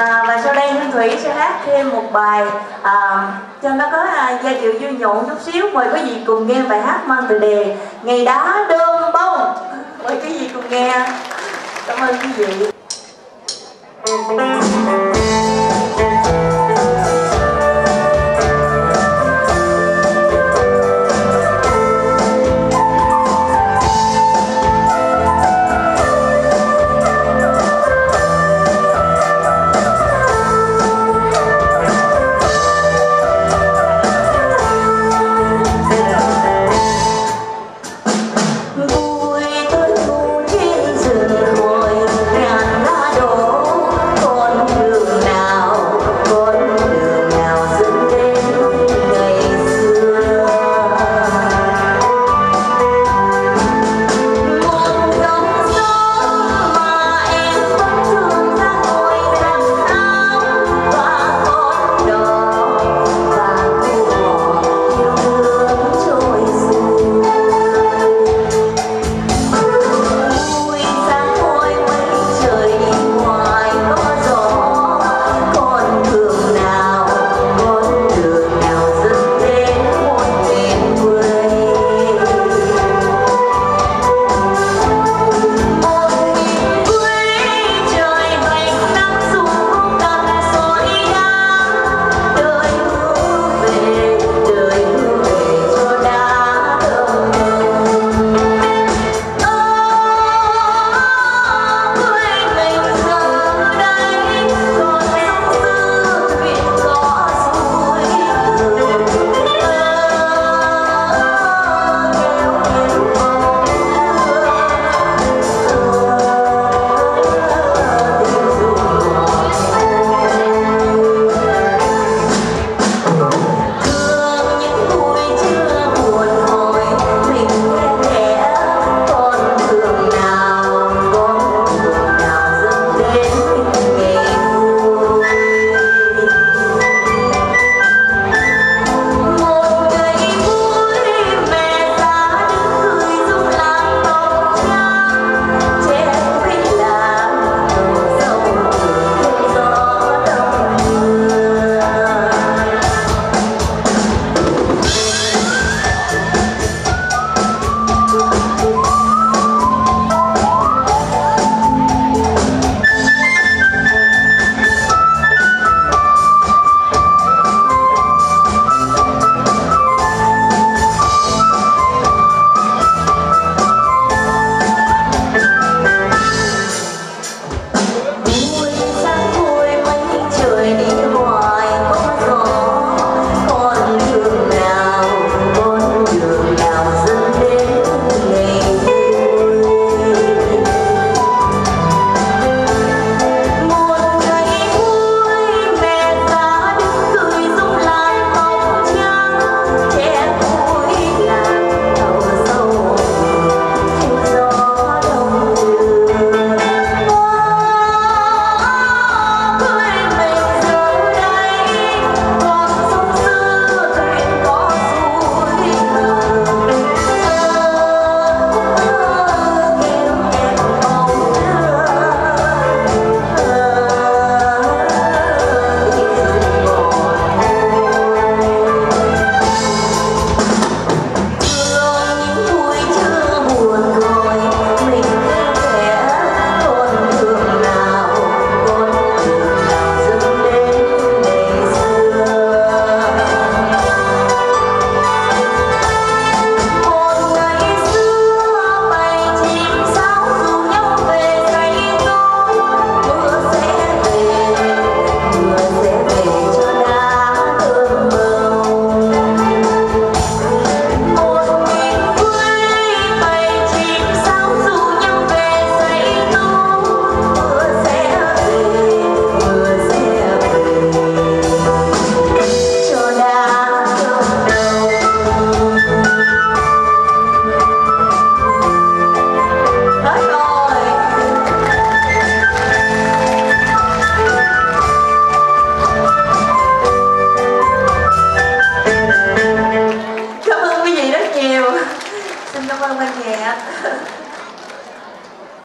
À, và sau đây Hương Thủy sẽ hát thêm một bài à, cho nó có à, giai điệu vui nhộn chút xíu. Mời quý vị cùng nghe bài hát mang tựa đề ngày đá đơn bông. Mời quý vị cùng nghe. Cảm ơn quý vị.